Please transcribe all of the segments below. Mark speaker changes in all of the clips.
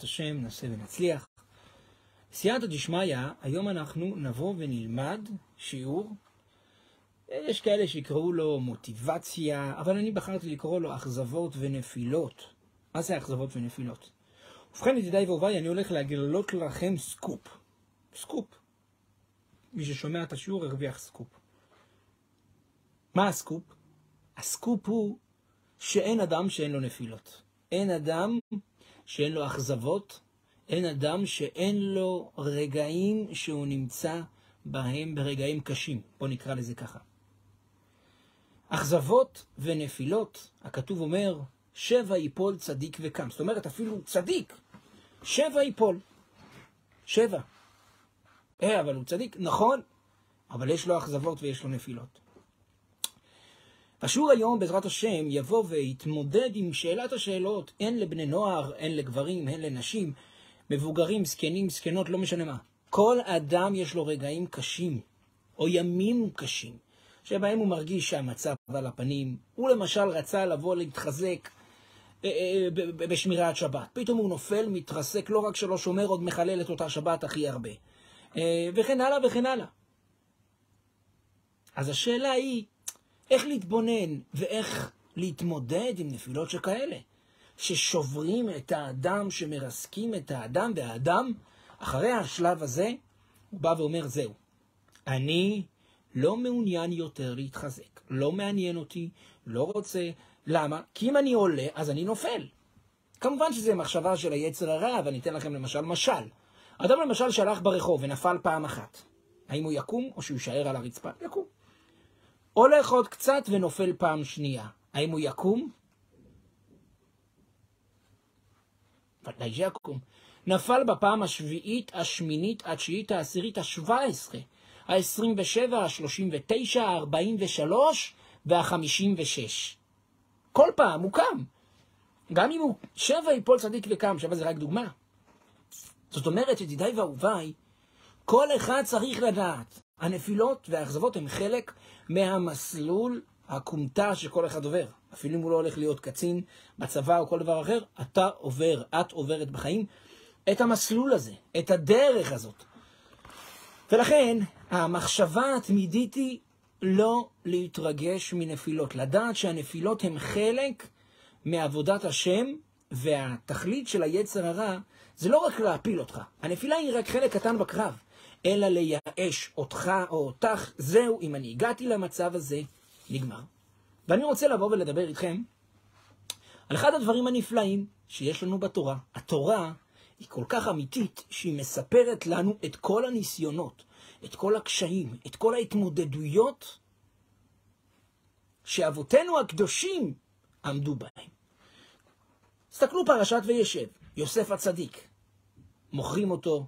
Speaker 1: בעזרת השם, נעשה ונצליח. סייעתא דשמיא, היום אנחנו נבוא ונלמד שיעור. יש כאלה שיקראו לו מוטיבציה, אבל אני בחרתי לקרוא לו אכזבות ונפילות. מה זה אכזבות ונפילות? ובכן, ידידיי ואהוביי, אני הולך לגלות לכם סקופ. סקופ. מי ששומע את השיעור הרוויח סקופ. מה הסקופ? הסקופ הוא שאין אדם שאין לו נפילות. אין אדם שאין לו אכזבות, אין אדם שאין לו רגעים שהוא נמצא בהם ברגעים קשים. בוא נקרא לזה ככה. אכזבות ונפילות, הכתוב אומר, שבע יפול צדיק וקם. זאת אומרת, אפילו צדיק, שבע יפול. שבע. אה, אבל הוא צדיק, נכון, אבל יש לו אכזבות ויש לו נפילות. השיעור היום, בעזרת השם, יבוא ויתמודד עם שאלת השאלות, הן לבני נוער, הן לגברים, הן לנשים, מבוגרים, זקנים, זקנות, לא משנה מה. כל אדם יש לו רגעים קשים, או ימים קשים, שבהם הוא מרגיש שהמצב על הפנים. הוא למשל רצה לבוא להתחזק אה, אה, בשמירת שבת. פתאום הוא נופל, מתרסק, לא רק שלא שומר, עוד מחלל את אותה שבת הכי הרבה. אה, וכן הלאה וכן הלאה. אז השאלה היא, איך להתבונן ואיך להתמודד עם נפילות שכאלה, ששוברים את האדם, שמרסקים את האדם, והאדם, אחרי השלב הזה, הוא בא ואומר, זהו, אני לא מעוניין יותר להתחזק, לא מעניין אותי, לא רוצה, למה? כי אם אני עולה, אז אני נופל. כמובן שזו מחשבה של היצר הרע, ואני אתן לכם למשל משל. אדם למשל שהלך ברחוב ונפל פעם אחת, האם הוא יקום או שהוא יישאר על הרצפה? יקום. הולך עוד קצת ונופל פעם שנייה. האם הוא יקום? ודאי שיקום. נפל בפעם השביעית, השמינית, התשיעית, העשירית, השבע עשרה, העשרים ושבע, השלושים ותשע, הארבעים ושלוש והחמישים ושש. כל פעם הוא קם. גם אם הוא שבע יפול צדיק וקם, שבע זה רק דוגמה. זאת אומרת, ידידיי ואהוביי, כל אחד צריך לדעת, הנפילות והאכזבות הם חלק מהמסלול הכומתה שכל אחד עובר. אפילו אם הוא לא הולך להיות קצין בצבא או כל דבר אחר, אתה עובר, את עוברת בחיים את המסלול הזה, את הדרך הזאת. ולכן, המחשבה התמידית היא לא להתרגש מנפילות, לדעת שהנפילות הן חלק מעבודת השם, והתכלית של היצר הרע זה לא רק להפיל אותך. הנפילה היא רק חלק קטן בקרב. אלא לייאש אותך או אותך, זהו, אם אני הגעתי למצב הזה, נגמר. ואני רוצה לבוא ולדבר איתכם על אחד הדברים הנפלאים שיש לנו בתורה. התורה היא כל כך אמיתית, שהיא מספרת לנו את כל הניסיונות, את כל הקשיים, את כל ההתמודדויות שאבותינו הקדושים עמדו בהם. תסתכלו פרשת וישב, יוסף הצדיק. מוכרים אותו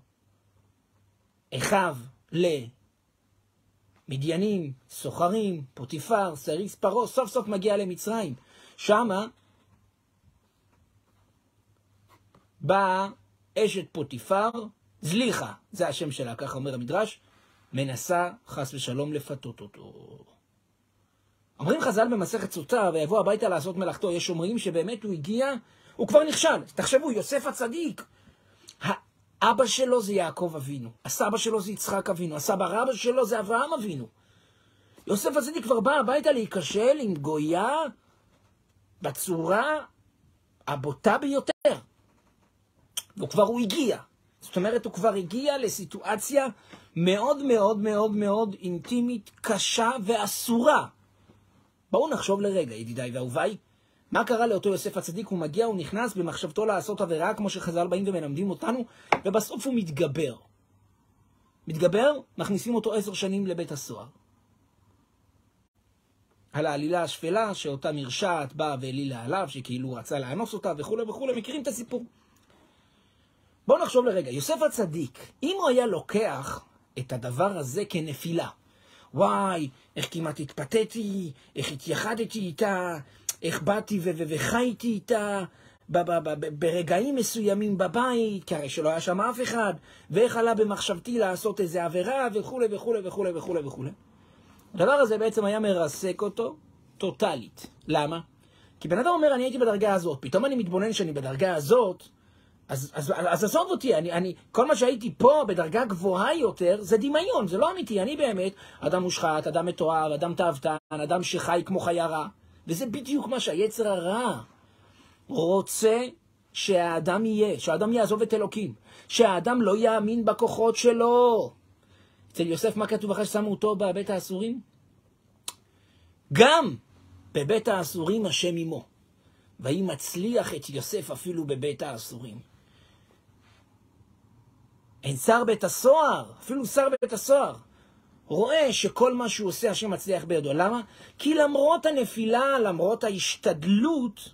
Speaker 1: אחיו למדיינים, סוחרים, פוטיפר, סריס פרעה, סוף סוף מגיע למצרים. שמה באה אשת פוטיפר, זליכה, זה השם שלה, ככה אומר המדרש, מנסה חס ושלום לפתות אותו. אומרים חז"ל במסכת סוטה, ויבוא הביתה לעשות מלאכתו, יש אומרים שבאמת הוא הגיע, הוא כבר נכשל. תחשבו, יוסף הצדיק, אבא שלו זה יעקב אבינו, הסבא שלו זה יצחק אבינו, הסבא רבא שלו זה אברהם אבינו. יוסף הצדיק כבר בא הביתה להיכשל עם גויה בצורה הבוטה ביותר. וכבר הוא הגיע. זאת אומרת, הוא כבר הגיע לסיטואציה מאוד מאוד מאוד מאוד אינטימית, קשה ואסורה. בואו נחשוב לרגע, ידידיי ואהוביי, מה קרה לאותו יוסף הצדיק? הוא מגיע, הוא נכנס במחשבתו לעשות עבירה, כמו שחז"ל באים ומלמדים אותנו, ובסוף הוא מתגבר. מתגבר, מכניסים אותו עשר שנים לבית הסוהר. על העלילה השפלה, שאותה מרשעת באה והעלילה עליו, שכאילו רצה לאנוס אותה וכולי וכולי, מכירים את הסיפור. בואו נחשוב לרגע, יוסף הצדיק, אם הוא היה לוקח את הדבר הזה כנפילה, וואי, איך כמעט התפתיתי, איך התייחדתי איתה, איך באתי וחייתי איתה ברגעים מסוימים בבית, כי הרי שלא היה שם אף אחד, ואיך עלה במחשבתי לעשות איזה עבירה וכולי וכולי וכולי וכולי וכולי. הדבר הזה בעצם היה מרסק אותו טוטאלית. למה? כי בן אדם אומר, אני הייתי בדרגה הזאת, פתאום אני מתבונן שאני בדרגה הזאת, אז, אז, אז עזוב אותי, אני, אני, כל מה שהייתי פה בדרגה גבוהה יותר, זה דמיון, זה לא אמיתי. אני באמת אדם מושחת, אדם מתואר, אדם תאוותן, אדם שחי כמו חיה רע. וזה בדיוק מה שהיצר הרע רוצה שהאדם יהיה, שהאדם יעזוב את אלוקים, שהאדם לא יאמין בכוחות שלו. אצל יוסף, מה כתוב אחרי ששמו אותו בבית האסורים? גם בבית האסורים השם עמו. ויהי מצליח את יוסף אפילו בבית האסורים. אין שר בית הסוהר, אפילו שר בית הסוהר, רואה שכל מה שהוא עושה, השם מצליח בידו. למה? כי למרות הנפילה, למרות ההשתדלות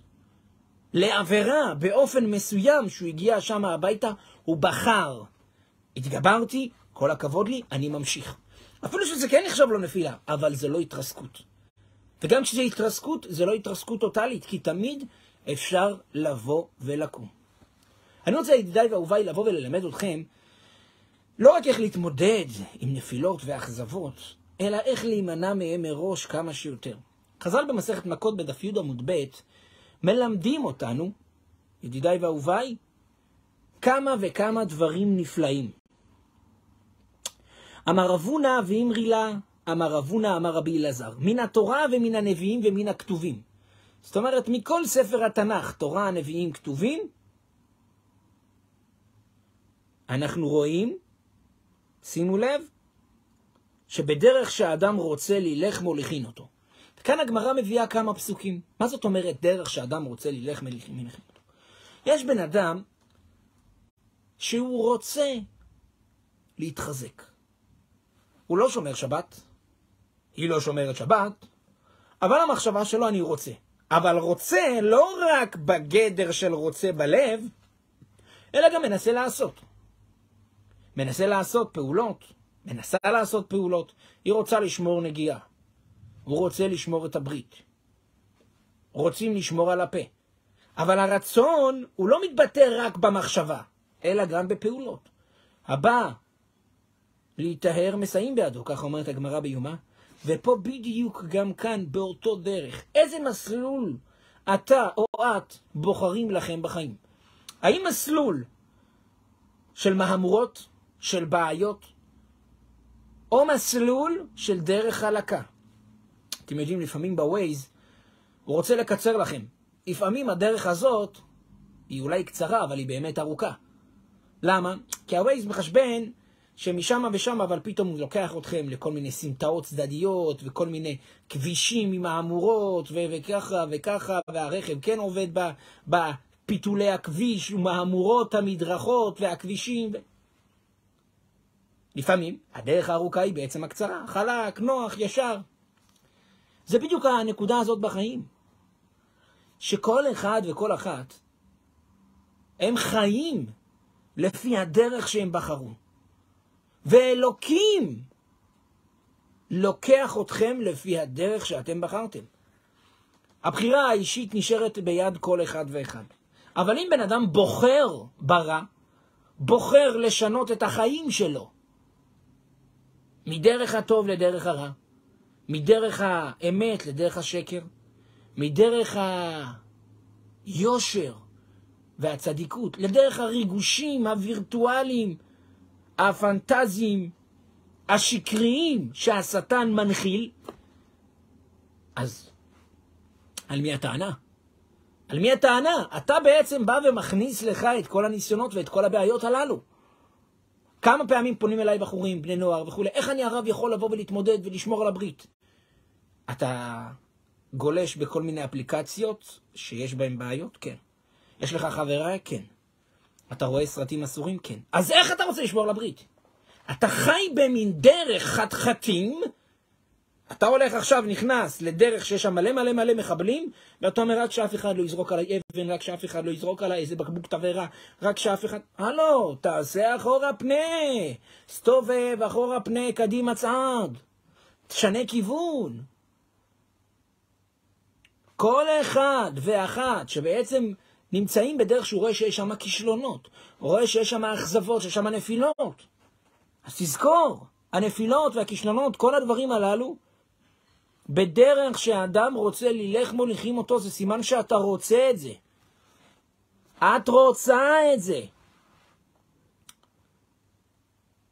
Speaker 1: לעבירה באופן מסוים שהוא הגיע שם הביתה, הוא בחר. התגברתי, כל הכבוד לי, אני ממשיך. אפילו שזה כן נחשב לו נפילה, אבל זה לא התרסקות. וגם כשזה התרסקות, זה לא התרסקות טוטאלית, כי תמיד אפשר לבוא ולקום. אני רוצה, ידידיי ואהוביי, לבוא וללמד אתכם לא רק איך להתמודד עם נפילות ואכזבות, אלא איך להימנע מהם מראש כמה שיותר. חז"ל במסכת מכות בדף י עמוד ב' מלמדים אותנו, ידידיי ואהוביי, כמה וכמה דברים נפלאים. אמר רבונה ואמרי לה, אמר רבונה, אמר רבי אלעזר, מן התורה ומן הנביאים ומן הכתובים. זאת אומרת, מכל ספר התנ"ך, תורה, הנביאים, כתובים, אנחנו רואים, שימו לב, שבדרך שהאדם רוצה ללך מוליכין אותו. כאן הגמרא מביאה כמה פסוקים. מה זאת אומרת דרך שאדם רוצה ללך מוליכין אותו? יש בן אדם שהוא רוצה להתחזק. הוא לא שומר שבת, היא לא שומרת שבת, אבל המחשבה שלו אני רוצה. אבל רוצה לא רק בגדר של רוצה בלב, אלא גם מנסה לעשות. מנסה לעשות פעולות, מנסה לעשות פעולות. היא רוצה לשמור נגיעה. הוא רוצה לשמור את הברית. רוצים לשמור על הפה. אבל הרצון הוא לא מתבטא רק במחשבה, אלא גם בפעולות. הבא להיטהר מסייעים בעדו, ככה אומרת הגמרא ביומה, ופה בדיוק גם כאן, באותו דרך. איזה מסלול אתה או את בוחרים לכם בחיים? האם מסלול של מהמורות, של בעיות, או מסלול של דרך חלקה? אתם יודעים, לפעמים בווייז הוא רוצה לקצר לכם. לפעמים הדרך הזאת היא אולי קצרה, אבל היא באמת ארוכה. למה? כי הווייז מחשבן שמשם ושם, אבל פתאום הוא לוקח אתכם לכל מיני סמטאות צדדיות, וכל מיני כבישים עם מהמורות, ו- וככה וככה, והרכב כן עובד בפיתולי הכביש, ומהמורות המדרכות והכבישים. ו... לפעמים הדרך הארוכה היא בעצם הקצרה, חלק, נוח, ישר. זה בדיוק הנקודה הזאת בחיים. שכל אחד וכל אחת הם חיים לפי הדרך שהם בחרו. ואלוקים לוקח אתכם לפי הדרך שאתם בחרתם. הבחירה האישית נשארת ביד כל אחד ואחד. אבל אם בן אדם בוחר ברע, בוחר לשנות את החיים שלו, מדרך הטוב לדרך הרע, מדרך האמת לדרך השקר, מדרך היושר והצדיקות, לדרך הריגושים הווירטואליים, הפנטזיים, השקריים שהשטן מנחיל, אז על מי הטענה? על מי הטענה? אתה בעצם בא ומכניס לך את כל הניסיונות ואת כל הבעיות הללו. כמה פעמים פונים אליי בחורים, בני נוער וכולי, איך אני הרב יכול לבוא ולהתמודד ולשמור על הברית? אתה גולש בכל מיני אפליקציות שיש בהן בעיות? כן. יש לך חברה? כן. אתה רואה סרטים אסורים? כן. אז איך אתה רוצה לשמור על הברית? אתה חי במין דרך חתחתים, אתה הולך עכשיו, נכנס לדרך שיש שם מלא מלא מלא מחבלים, ואתה אומר רק שאף אחד לא יזרוק עליי אבן, רק שאף אחד לא יזרוק עליי איזה בקבוק תבערה, רק שאף אחד... הלו, תעשה אחורה פנה, סתובב אחורה פנה, קדימה צעד, תשנה כיוון. כל אחד ואחת שבעצם נמצאים בדרך שהוא רואה שיש שם כישלונות, רואה שיש שם אכזבות, שיש שם נפילות. אז תזכור, הנפילות והכישלונות, כל הדברים הללו, בדרך שהאדם רוצה ללך מוליכים אותו, זה סימן שאתה רוצה את זה. את רוצה את זה.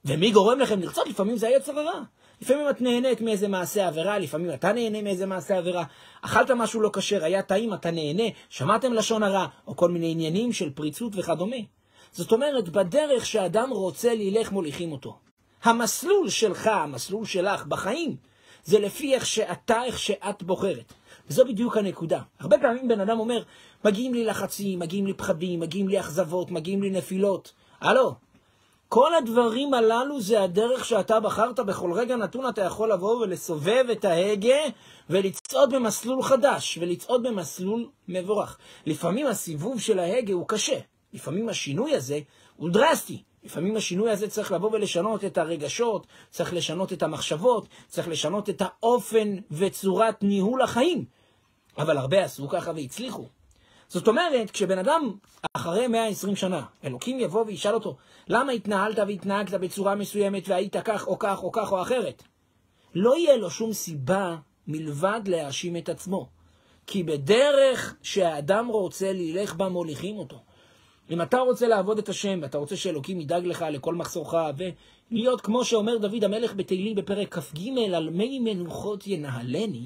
Speaker 1: ומי גורם לכם לרצות? לפעמים זה היצר הרע. לפעמים את נהנית מאיזה מעשה עבירה, לפעמים אתה נהנה מאיזה מעשה עבירה. אכלת משהו לא כשר, היה טעים, אתה נהנה, שמעתם לשון הרע, או כל מיני עניינים של פריצות וכדומה. זאת אומרת, בדרך שאדם רוצה ללך מוליכים אותו. המסלול שלך, המסלול שלך בחיים, זה לפי איך שאתה, איך שאת בוחרת. וזו בדיוק הנקודה. הרבה פעמים בן אדם אומר, מגיעים לי לחצים, מגיעים לי פחדים, מגיעים לי אכזבות, מגיעים לי נפילות. הלו, כל הדברים הללו זה הדרך שאתה בחרת, בכל רגע נתון אתה יכול לבוא ולסובב את ההגה ולצעוד במסלול חדש, ולצעוד במסלול מבורך. לפעמים הסיבוב של ההגה הוא קשה, לפעמים השינוי הזה הוא דרסטי. לפעמים השינוי הזה צריך לבוא ולשנות את הרגשות, צריך לשנות את המחשבות, צריך לשנות את האופן וצורת ניהול החיים. אבל הרבה עשו ככה והצליחו. זאת אומרת, כשבן אדם אחרי 120 שנה, אלוקים יבוא וישאל אותו, למה התנהלת והתנהגת בצורה מסוימת והיית כך או כך או כך או אחרת? לא יהיה לו שום סיבה מלבד להאשים את עצמו. כי בדרך שהאדם רוצה ללך בה מוליכים אותו. אם אתה רוצה לעבוד את השם, ואתה רוצה שאלוקים ידאג לך לכל מחסורך, ולהיות כמו שאומר דוד המלך בתהילים בפרק כ"ג, על מי מנוחות ינהלני,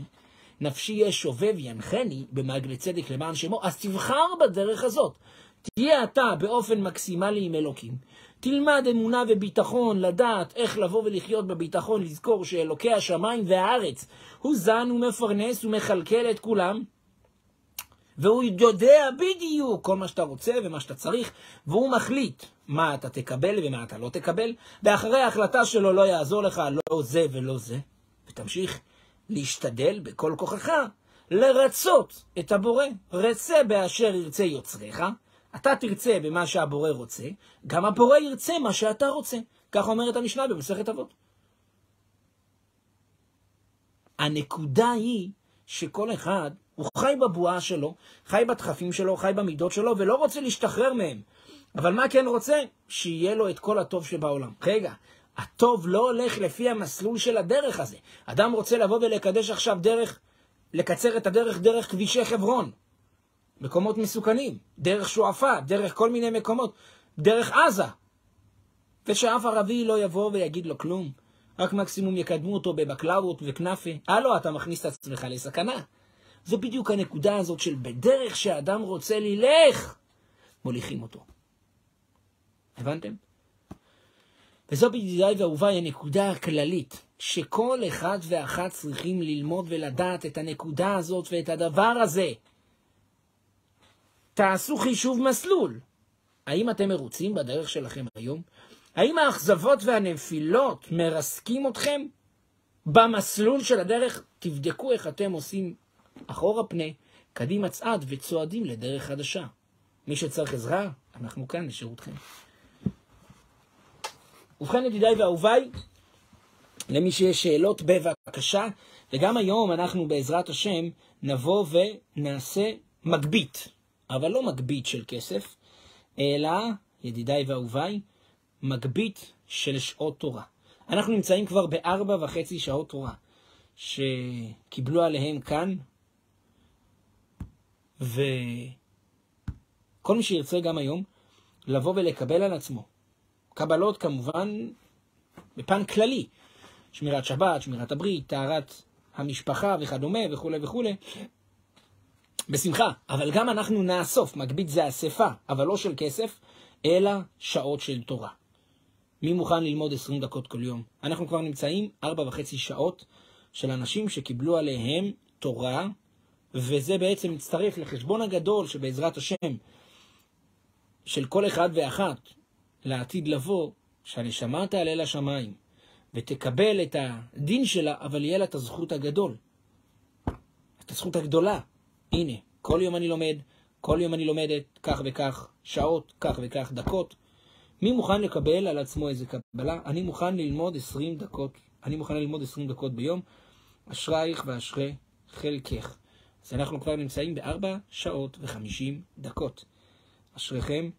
Speaker 1: נפשי יש שובב ינחני במעגלי צדק למען שמו, אז תבחר בדרך הזאת. תהיה אתה באופן מקסימלי עם אלוקים. תלמד אמונה וביטחון, לדעת איך לבוא ולחיות בביטחון, לזכור שאלוקי השמיים והארץ הוא זן ומפרנס ומכלכל את כולם. והוא יודע בדיוק כל מה שאתה רוצה ומה שאתה צריך, והוא מחליט מה אתה תקבל ומה אתה לא תקבל, ואחרי ההחלטה שלו לא יעזור לך לא זה ולא זה, ותמשיך להשתדל בכל כוחך לרצות את הבורא. רצה באשר ירצה יוצריך, אתה תרצה במה שהבורא רוצה, גם הבורא ירצה מה שאתה רוצה. כך אומרת המשנה במסכת אבות. הנקודה היא שכל אחד, הוא חי בבועה שלו, חי בדחפים שלו, חי במידות שלו, ולא רוצה להשתחרר מהם. אבל מה כן רוצה? שיהיה לו את כל הטוב שבעולם. רגע, הטוב לא הולך לפי המסלול של הדרך הזה. אדם רוצה לבוא ולקדש עכשיו דרך, לקצר את הדרך דרך כבישי חברון. מקומות מסוכנים, דרך שועפאט, דרך כל מיני מקומות, דרך עזה. ושאף ערבי לא יבוא ויגיד לו כלום. רק מקסימום יקדמו אותו בבקלאות וכנאפה. הלו, אתה מכניס את עצמך לסכנה. זו בדיוק הנקודה הזאת של בדרך שאדם רוצה ללך, מוליכים אותו. הבנתם? וזו בידידיי ואהוביי הנקודה הכללית, שכל אחד ואחת צריכים ללמוד ולדעת את הנקודה הזאת ואת הדבר הזה. תעשו חישוב מסלול. האם אתם מרוצים בדרך שלכם היום? האם האכזבות והנפילות מרסקים אתכם? במסלול של הדרך תבדקו איך אתם עושים אחורה פנה, קדימה צעד וצועדים לדרך חדשה. מי שצריך עזרה, אנחנו כאן לשירותכם. ובכן, ידידיי ואהוביי, למי שיש שאלות, בבקשה. וגם היום אנחנו בעזרת השם נבוא ונעשה מגבית, אבל לא מגבית של כסף, אלא, ידידיי ואהוביי, מגבית של שעות תורה. אנחנו נמצאים כבר בארבע וחצי שעות תורה שקיבלו עליהם כאן, וכל מי שירצה גם היום לבוא ולקבל על עצמו קבלות כמובן בפן כללי, שמירת שבת, שמירת הברית, טהרת המשפחה וכדומה וכולי וכולי, בשמחה. אבל גם אנחנו נאסוף, מגבית זה אספה, אבל לא של כסף, אלא שעות של תורה. מי מוכן ללמוד 20 דקות כל יום? אנחנו כבר נמצאים ארבע וחצי שעות של אנשים שקיבלו עליהם תורה, וזה בעצם מצטרף לחשבון הגדול שבעזרת השם, של כל אחד ואחת, לעתיד לבוא, שהנשמה תעלה לשמיים ותקבל את הדין שלה, אבל יהיה לה את הזכות הגדול. את הזכות הגדולה. הנה, כל יום אני לומד, כל יום אני לומדת כך וכך שעות, כך וכך דקות. מי מוכן לקבל על עצמו איזה קבלה? אני מוכן ללמוד 20 דקות. אני מוכן ללמוד 20 דקות ביום. אשרייך ואשרי חלקך. אז אנחנו כבר נמצאים בארבע שעות וחמישים דקות. אשריכם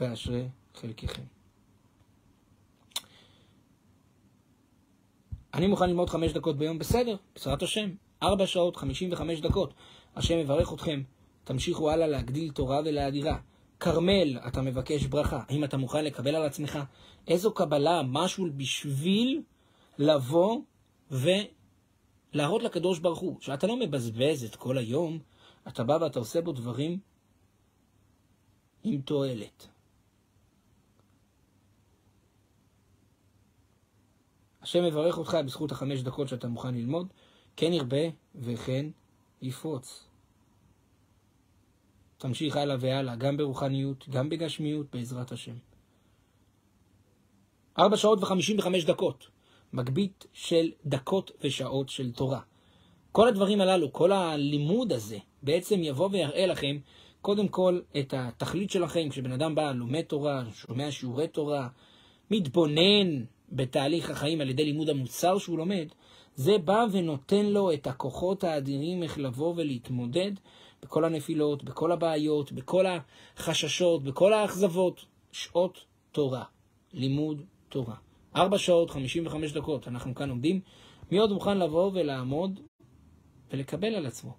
Speaker 1: ואשרי חלקכם. אני מוכן ללמוד חמש דקות ביום, בסדר, בעזרת השם. ארבע שעות, חמישים וחמש דקות. השם יברך אתכם. תמשיכו הלאה להגדיל תורה ולהדירה. כרמל, אתה מבקש ברכה. האם אתה מוכן לקבל על עצמך איזו קבלה, משהו בשביל לבוא ולהראות לקדוש ברוך הוא, שאתה לא מבזבז את כל היום, אתה בא ואתה עושה בו דברים עם תועלת. השם מברך אותך בזכות החמש דקות שאתה מוכן ללמוד, כן ירבה וכן יפרוץ. תמשיך הלאה והלאה, גם ברוחניות, גם בגשמיות, בעזרת השם. ארבע שעות וחמישים וחמש דקות, מגבית של דקות ושעות של תורה. כל הדברים הללו, כל הלימוד הזה, בעצם יבוא ויראה לכם, קודם כל, את התכלית שלכם, כשבן אדם בא, לומד תורה, שומע שיעורי תורה, מתבונן בתהליך החיים על ידי לימוד המוצר שהוא לומד, זה בא ונותן לו את הכוחות האדירים איך לבוא ולהתמודד בכל הנפילות, בכל הבעיות, בכל החששות, בכל האכזבות. שעות תורה, לימוד תורה. ארבע שעות, חמישים וחמש דקות, אנחנו כאן עומדים. מי עוד מוכן לבוא ולעמוד ולקבל על עצמו,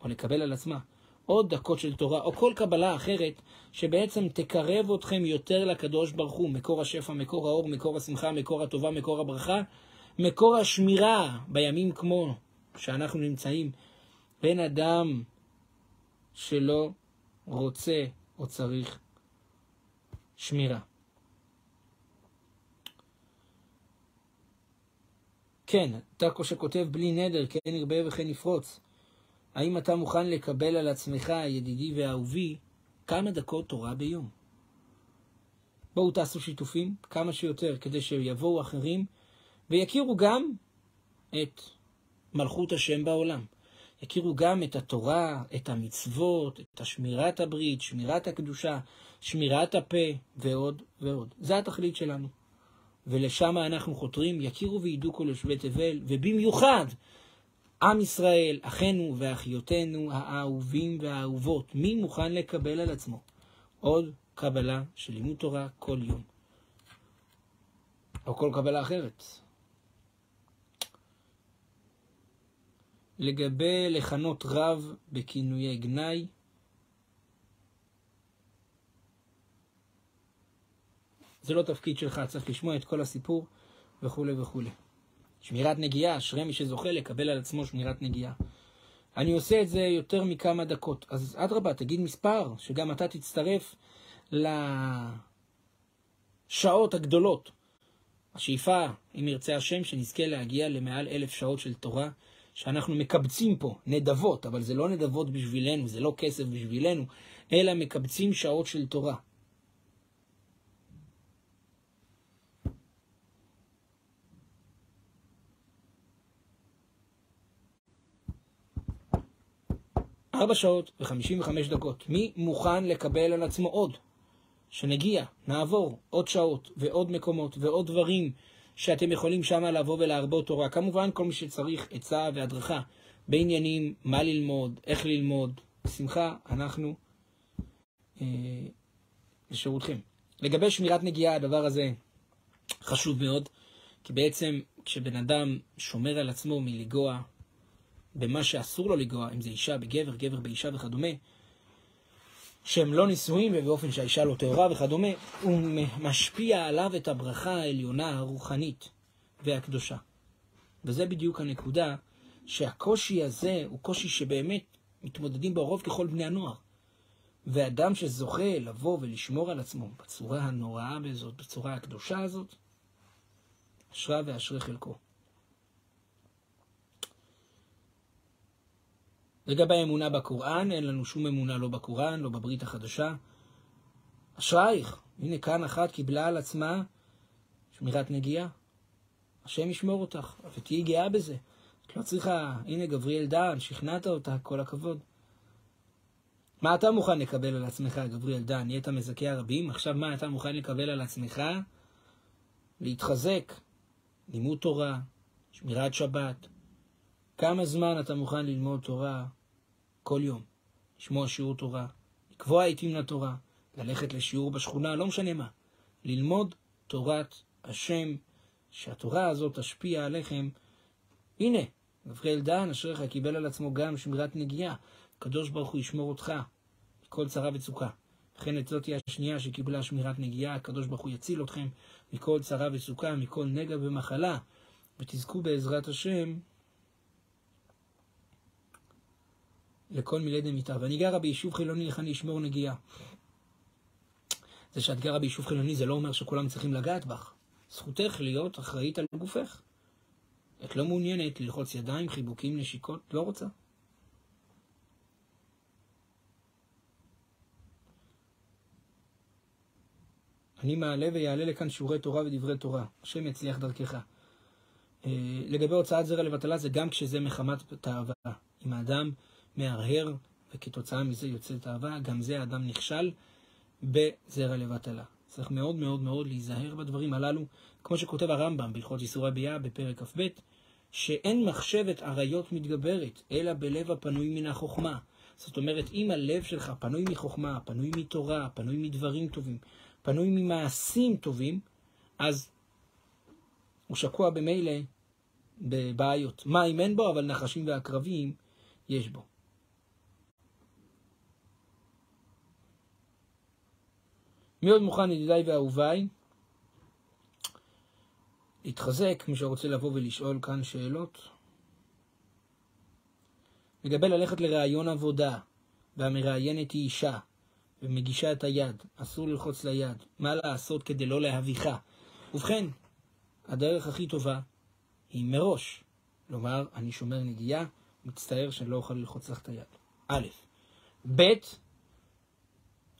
Speaker 1: או לקבל על עצמה, עוד דקות של תורה, או כל קבלה אחרת, שבעצם תקרב אתכם יותר לקדוש ברוך הוא, מקור השפע, מקור האור, מקור השמחה, מקור הטובה, מקור הברכה, מקור השמירה בימים כמו שאנחנו נמצאים. בן אדם שלא רוצה או צריך שמירה. כן, תקו שכותב בלי נדר, כן ירבה וכן יפרוץ. האם אתה מוכן לקבל על עצמך, ידידי ואהובי, כמה דקות תורה ביום? בואו תעשו שיתופים כמה שיותר, כדי שיבואו אחרים ויכירו גם את מלכות השם בעולם. יכירו גם את התורה, את המצוות, את השמירת הברית, שמירת הקדושה, שמירת הפה, ועוד ועוד. זה התכלית שלנו. ולשם אנחנו חותרים, יכירו וידעו כל יושבי תבל, ובמיוחד עם ישראל, אחינו ואחיותינו האהובים והאהובות, מי מוכן לקבל על עצמו עוד קבלה של לימוד תורה כל יום, או כל קבלה אחרת. לגבי לכנות רב בכינויי גנאי, זה לא תפקיד שלך, צריך לשמוע את כל הסיפור וכולי וכולי. שמירת נגיעה, אשרי מי שזוכה לקבל על עצמו שמירת נגיעה. אני עושה את זה יותר מכמה דקות, אז אדרבה, תגיד מספר, שגם אתה תצטרף לשעות הגדולות. השאיפה, אם ירצה השם, שנזכה להגיע למעל אלף שעות של תורה, שאנחנו מקבצים פה נדבות, אבל זה לא נדבות בשבילנו, זה לא כסף בשבילנו, אלא מקבצים שעות של תורה. ארבע שעות וחמישים וחמש דקות. מי מוכן לקבל על עצמו עוד? שנגיע, נעבור עוד שעות ועוד מקומות ועוד דברים שאתם יכולים שמה לבוא ולהרבות תורה. כמובן, כל מי שצריך עצה והדרכה בעניינים, מה ללמוד, איך ללמוד, בשמחה, אנחנו אה, לשירותכם. לגבי שמירת נגיעה, הדבר הזה חשוב מאוד, כי בעצם כשבן אדם שומר על עצמו מלגוע במה שאסור לו לגוע, אם זה אישה בגבר, גבר באישה וכדומה, שהם לא נישואים ובאופן שהאישה לא טהורה וכדומה, הוא משפיע עליו את הברכה העליונה הרוחנית והקדושה. וזה בדיוק הנקודה שהקושי הזה הוא קושי שבאמת מתמודדים בו רוב ככל בני הנוער. ואדם שזוכה לבוא ולשמור על עצמו בצורה הנוראה בזאת, בצורה הקדושה הזאת, אשרה ואשרי חלקו. לגבי האמונה בקוראן, אין לנו שום אמונה לא בקוראן, לא בברית החדשה. אשרייך, הנה כאן אחת קיבלה על עצמה שמירת נגיעה. השם ישמור אותך, ותהיי גאה בזה. את לא צריכה, הנה גבריאל דן, שכנעת אותה, כל הכבוד. מה אתה מוכן לקבל על עצמך, גבריאל דן? נהיית מזכה הרבים? עכשיו מה אתה מוכן לקבל על עצמך? להתחזק, לימוד תורה, שמירת שבת, כמה זמן אתה מוכן ללמוד תורה כל יום, לשמוע שיעור תורה, לקבוע עיתים לתורה, ללכת לשיעור בשכונה, לא משנה מה. ללמוד תורת השם, שהתורה הזאת תשפיע עליכם. הנה, גבריאל דן, אשריך קיבל על עצמו גם שמירת נגיעה. הקדוש ברוך הוא ישמור אותך מכל צרה וצוקה. וכן את זאתי השנייה שקיבלה שמירת נגיעה, הקדוש ברוך הוא יציל אתכם מכל צרה וצוקה, מכל נגע ומחלה, ותזכו בעזרת השם לכל מילד מיתה. ואני גרה ביישוב חילוני, איך אני אשמור נגיעה? זה שאת גרה ביישוב חילוני זה לא אומר שכולם צריכים לגעת בך. זכותך להיות אחראית על גופך. את לא מעוניינת ללחוץ ידיים, חיבוקים, נשיקות, לא רוצה. אני מעלה ויעלה לכאן שיעורי תורה ודברי תורה. השם יצליח דרכך. אה, לגבי הוצאת זרע לבטלה זה גם כשזה מחמת תאווה. אם האדם מהרהר וכתוצאה מזה יוצא תאווה, גם זה האדם נכשל בזרע לבטלה. צריך מאוד מאוד מאוד להיזהר בדברים הללו, כמו שכותב הרמב"ם בהלכות איסורי ביאה בפרק כ"ב, שאין מחשבת עריות מתגברת, אלא בלב הפנוי מן החוכמה. זאת אומרת, אם הלב שלך פנוי מחוכמה, פנוי מתורה, פנוי מדברים טובים, פנוי ממעשים טובים, אז הוא שקוע במילא בבעיות. מים אין בו, אבל נחשים ועקרבים יש בו. מי עוד מוכן, ידידיי ואהוביי, להתחזק, מי שרוצה לבוא ולשאול כאן שאלות? לגבי ללכת לראיון עבודה, והמראיינת היא אישה, ומגישה את היד, אסור ללחוץ ליד, מה לעשות כדי לא להביכה? ובכן, הדרך הכי טובה היא מראש לומר, אני שומר נגיעה, מצטער שאני לא אוכל ללחוץ לך את היד. א', ב',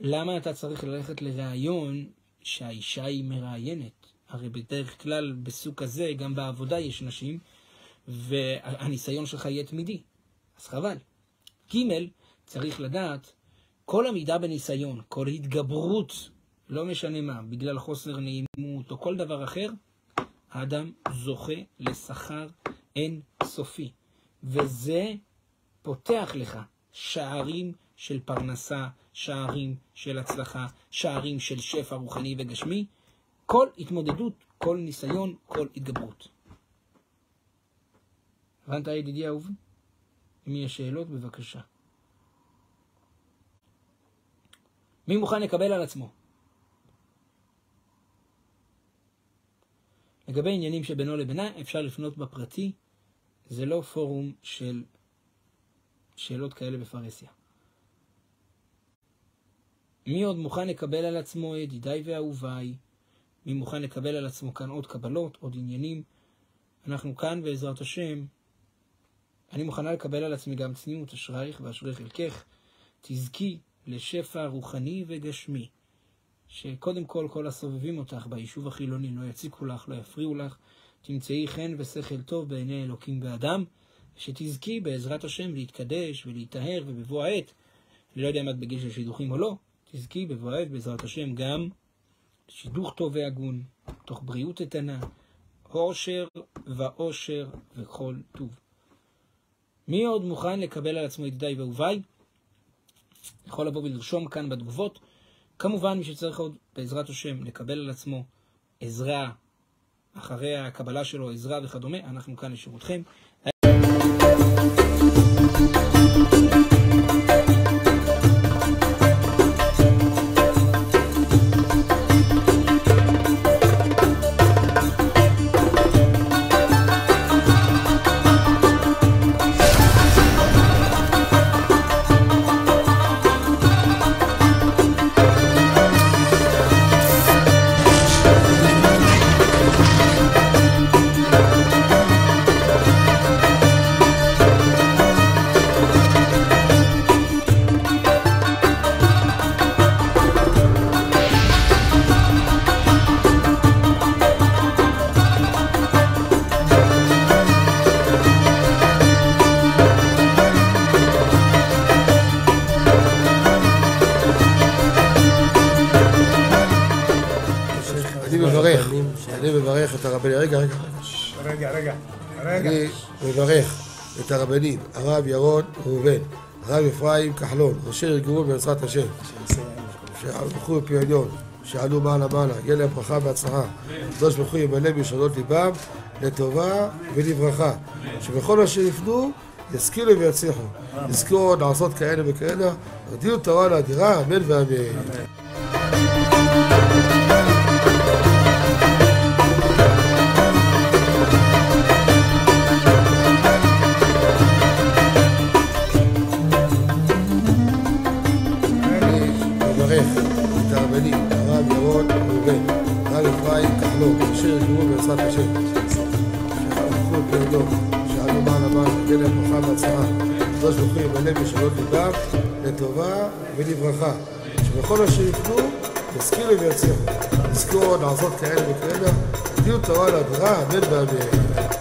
Speaker 1: למה אתה צריך ללכת לראיון שהאישה היא מראיינת? הרי בדרך כלל בסוג כזה, גם בעבודה יש נשים, והניסיון שלך יהיה תמידי. אז חבל. ג', צריך לדעת, כל עמידה בניסיון, כל התגברות, לא משנה מה, בגלל חוסר נעימות או כל דבר אחר, האדם זוכה לשכר אין סופי. וזה פותח לך שערים של פרנסה, שערים של הצלחה, שערים של שפע רוחני וגשמי, כל התמודדות, כל ניסיון, כל התגברות. הבנת ידידי אהוב? אם יש שאלות, בבקשה. מי מוכן לקבל על עצמו? לגבי עניינים שבינו לבינה, אפשר לפנות בפרטי, זה לא פורום של שאלות כאלה בפרהסיה. מי עוד מוכן לקבל על עצמו, ידידיי ואהוביי? מי מוכן לקבל על עצמו כאן עוד קבלות, עוד עניינים? אנחנו כאן בעזרת השם. אני מוכנה לקבל על עצמי גם צניעות, אשרייך ואשרי חלקך. תזכי לשפע רוחני וגשמי. שקודם כל כל הסובבים אותך ביישוב החילוני לא יציקו לך, לא יפריעו לך, תמצאי חן ושכל טוב בעיני אלוקים ואדם, שתזכי בעזרת השם להתקדש ולהיטהר ובבוא העת, אני לא יודע אם את בגיל של שידוכים או לא, תזכי בבוא העת בעזרת השם גם שידוך טוב והגון, תוך בריאות איתנה, עושר ועושר וכל טוב. מי עוד מוכן לקבל על עצמו ידידיי ואהוביי? יכול לבוא ולרשום כאן בתגובות. כמובן, מי שצריך עוד, בעזרת השם, לקבל על עצמו עזרה אחרי הקבלה שלו, עזרה וכדומה, אנחנו כאן לשירותכם.
Speaker 2: הרבנים, הרב ירון ראובן, הרב אפרים כחלון, ראשי ארגון בעזרת השם, שהלכו בפי עליון, שעלו מעלה מעלה, יהיה להם ברכה והצלחה. הקדוש ברוך הוא ימלא מלשונות ליבם לטובה ולברכה. שבכל אשר יפנו ישכילו ויצליחו. יזכו עוד לעשות כאלה וכאלה, הודיעו תורה לאדירה, אמן ואמן. Thank you. ברכה, שבכל אשר יפנו, ישכילו ויצליחו. יזכו נעשות כאלה וכאלה, תהיו תורה לדרה, אמן ואמן.